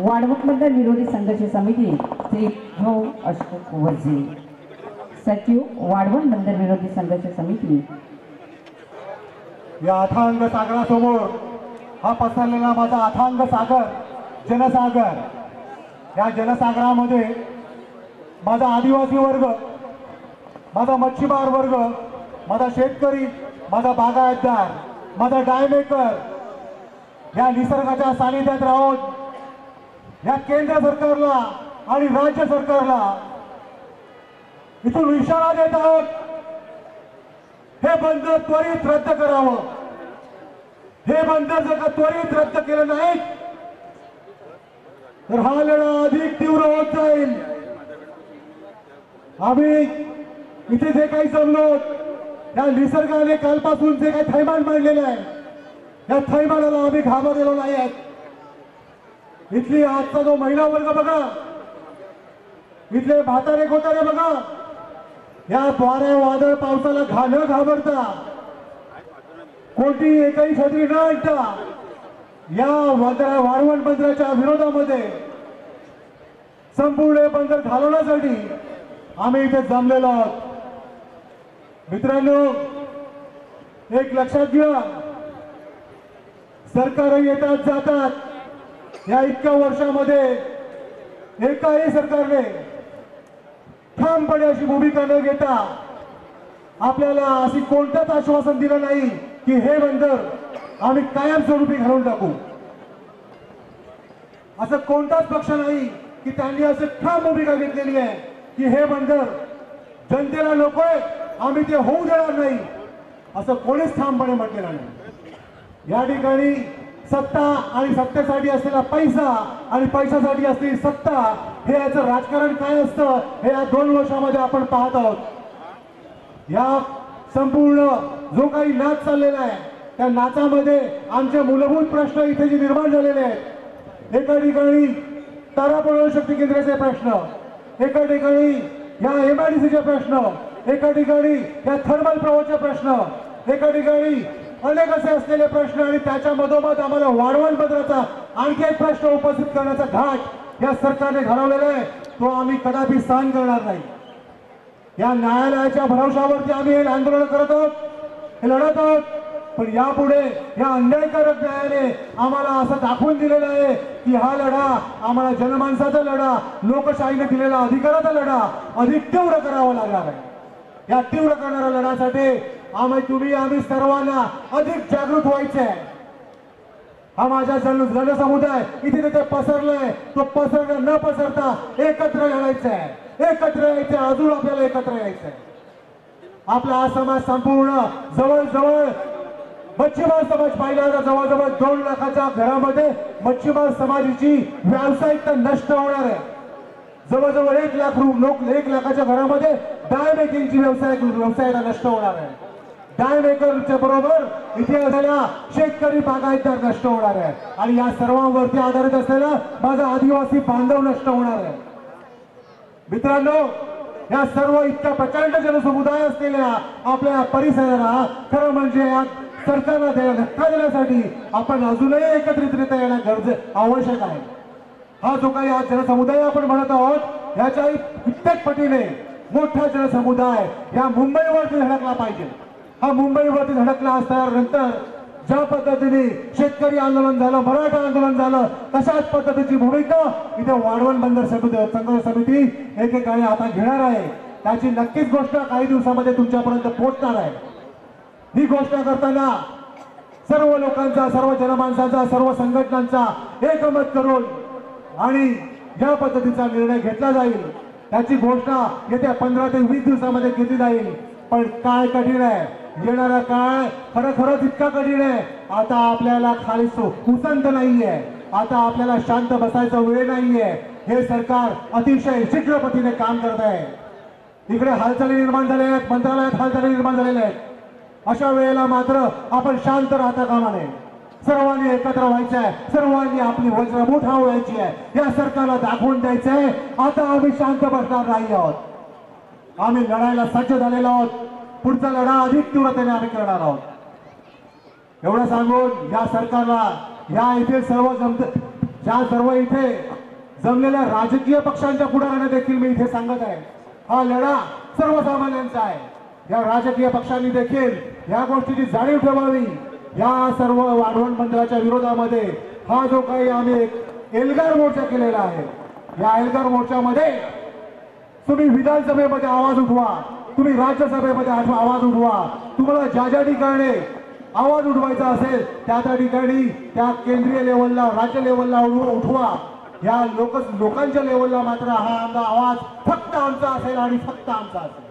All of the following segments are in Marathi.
वाढवत बंदर विरोधी संघर्ष समिती श्री भाऊ अशोक वजे सचिव वाढवण बंदर विरोधी संघर्ष समिती. या अथांग सागरासमोर हा पसरलेला माझा अथांग सागर जनसागर. या जनसागरामध्ये माझा आदिवासी वर्ग माझा मच्छीमार वर्ग माझा शेतकरी माझा बागायतदार माझा डायमेकर. या निसर्गाच्या सानिध्यात राहून या केंद्र सरकारला आणि राज्य सरकारला इथून इशारा देत आहोत. हे बंद त्वरित रद्द करावं. हे बंद जर का त्वरित रद्द केलं नाही तर हा लढा अधिक तीव्र होत जाईल. आम्ही इथे जे काही जमलो या निसर्गाने कालपासून जे काही थैमान मांडलेलं आहे या थैमानाला आम्ही घाबरलेलो नाही आहेत इथली आजचा जो महिला वर्ग बघा इथले म्हातारे खोतारे बघा या वाऱ्या वादळ पावसाला घाल घाबरता. कोणती एकही छत्री न आणता या वादळा वाढवण बंदराच्या विरोधामध्ये संपूर्ण बंदर घालवण्यासाठी आम्ही इथे जमलेलो आहोत. मित्रांनो एक लक्षात घ्या. सरकार येतात जातात. या इतक्या वर्षामध्ये एकाही सरकारने ठामपणे अशी भूमिका न घेता आपल्याला अशी कोणतंच आश्वासन दिलं नाही की हे बंदर आम्ही कायमस्वरूपी घालून टाकू. असं कोणताच पक्ष नाही की त्यांनी असं ठाम भूमिका घेतलेली आहे की हे बंदर जनतेला नकोय आम्ही ते होऊ देणार नाही असं कोणीच ठामपणे म्हटलेलं नाही. या ठिकाणी सत्ता आणि सत्तेसाठी असलेला पैसा आणि पैशासाठी असलेली सत्ता हे याचं राजकारण काय असतं हे या दोन वर्षामध्ये आपण पाहत आहोत. या संपूर्ण जो काही नाच चाललेला आहे त्या नाचामध्ये आमचे मूलभूत प्रश्न इथे जे निर्माण झालेले आहेत एका ठिकाणी तारा पळवण शक्ती केंद्राचे प्रश्न एका ठिकाणी या एमआयडीसीचे प्रश्न एका ठिकाणी या थर्मल प्रवाहचे प्रश्न एका ठिकाणी अनेक असे असलेले प्रश्न आणि त्याच्या मधोमध आम्हाला वाढवण बदलाचा आणखी एक प्रश्न उपस्थित करण्याचा घाट या सरकारने घालवलेला आहे. तो आम्ही कदापि सहन करणार नाही. या न्यायालयाच्या भरवशावरती आम्ही हे आंदोलन करत आहोत हे लढत आहोत. पण यापुढे या अन्यायकारक न्यायाने आम्हाला असं दाखवून दिलेलं आहे की हा लढा आम्हाला जनमानसाचा लढा लोकशाहीने दिलेला अधिकाराचा लढा अधिक तीव्र करावा लागणार आहे. या तीव्र करणाऱ्या लढ्यासाठी आम्ही तुम्ही आम्ही सर्वांना अधिक जागृत व्हायचे आहे हा माझा जन जनसमुदाय इथे तिथे पसरलाय. तो पसरणं न पसरता एकत्र लढायचं आहे एकत्र यायचं अजून आपल्याला एकत्र यायचं आहे आपला हा समाज संपूर्ण जवळजवळ मच्छीमार समाज पाहिला तर जवळजवळ दोन लाखाच्या घरामध्ये मच्छीमार समाजाची व्यावसायिकता नष्ट होणार आहे. जवळजवळ एक लाख रु- लोक एक लाखाच्या घरामध्ये डाय मेकिंगची व्यवसाय व्यवसायाला नष्ट होणार आहे. डाळमेकरच्या बरोबर इथे असलेल्या शेतकरी बागायतदार नष्ट होणार आहे. आणि या सर्वांवरती आधारित असलेला माझा आदिवासी बांधव नष्ट होणार आहे. मित्रांनो या सर्व इतका प्रचंड जनसमुदाय असलेल्या आपल्या परिसराला खरं म्हणजे या सरकारला द्या- धक्का देण्यासाठी आपण अजूनही एकत्रितरित्या येणं गरजे आवश्यक आहे. हा जो काही हा जनसमुदाय आपण म्हणत आहोत याच्याही कित्येक पटीने मोठा जनसमुदाय या मुंबईवरती धडकला पाहिजे. हा मुंबईवरती धडकला असल्यानंतर ज्या पद्धतीने शेतकरी आंदोलन झालं मराठा आंदोलन झालं तशाच पद्धतीची भूमिका इथे वाढवण बंदर समिती संघर्ष समिती एकेकाळी आता घेणार आहे. त्याची नक्कीच गोष्ट काही दिवसामध्ये तुमच्यापर्यंत पोहोचणार आहे. ही घोषणा करताना सर्व लोकांचा सर्व जनमानसाचा सर्व संघटनांचा एकमत करून आणि ज्या पद्धतीचा निर्णय घेतला जाईल त्याची घोषणा येत्या पंधरा ते वीस दिवसामध्ये केली जाईल. पण काय कठीण आहे? येणारा काळ खरोखरच इतका कठीण आहे. आता आपल्याला खाली सो उसंत नाहीये. आता आपल्याला शांत बसायचा वेळ नाहीये. हे सरकार अतिशय शीघ्रपतीने काम करत आहे. इकडे हालचाली निर्माण झालेल्या आहेत. मंत्रालयात हालचाली निर्माण झालेल्या आहेत. अशा वेळेला मात्र आपण शांत राहता कामा नये. सर्वांनी एकत्र व्हायचं आहे सर्वांनी आपली वज्र मोठा व्हायची आहे. या सरकारला दाखवून द्यायचं आहे आता आम्ही शांत बसणार नाही आहोत. आम्ही लढायला सज्ज झालेलो आहोत. पुढचा लढा अधिक तीव्रतेने आम्ही करणार आहोत. एवढं सांगून या सरकारला या इथे सर्व जमत ज्या सर्व इथे जमलेल्या राजकीय पक्षांच्या पुढाऱ्यांना देखील मी इथे सांगत आहे हा लढा सर्वसामान्यांचा आहे. या राजकीय पक्षांनी देखील या गोष्टीची जाणीव ठेवावी. या सर्व वाढवण मंडळाच्या विरोधामध्ये हा जो काही आम्ही एक एल्गार मोर्चा केलेला आहे या एल्गार मोर्चामध्ये तुम्ही विधानसभेमध्ये आवाज उठवा. तुम्ही राज्यसभेमध्ये आवाज उठवा. तुम्हाला ज्या ज्या ठिकाणी आवाज उठवायचा असेल त्या त्या ठिकाणी त्या केंद्रीय लेवलला राज्य लेवलला उठवा. या लोक लोकांच्या लेवलला मात्र हा आमचा आवाज फक्त आमचा असेल आणि फक्त आमचा असेल.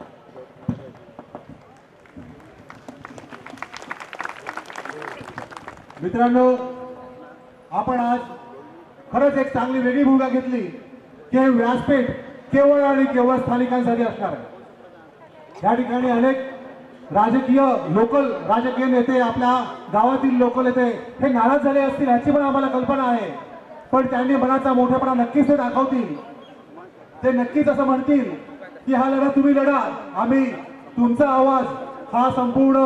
मित्रांनो आपण आज खरंच एक चांगली वेगळी भूमिका घेतली. की व्यासपीठ केवळ आणि केवळ स्थानिकांसाठी असणार आहे. या ठिकाणी अनेक राजकीय लोकल राजकीय नेते आपल्या गावातील लोकल नेते हे नाराज झाले असतील याची पण आम्हाला कल्पना आहे. पण त्यांनी मनाचा मोठेपणा नक्कीच ते दाखवतील. ते नक्कीच असं म्हणतील की हा लढा तुम्ही लढा. आम्ही तुमचा आवाज हा संपूर्ण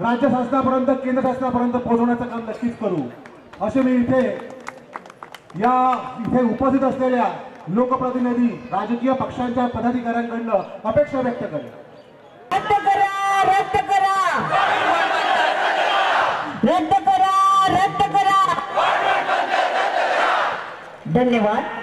राज्य शासनापर्यंत केंद्र शासनापर्यंत पोहोचवण्याचं काम नक्कीच करू. असे मी इथे या इथे उपस्थित असलेल्या लोकप्रतिनिधी राजकीय पक्षांच्या पदाधिकाऱ्यांकडनं अपेक्षा व्यक्त करेन. रद्द करा रद्द करा. रद्द करा रद्द करा. धन्यवाद.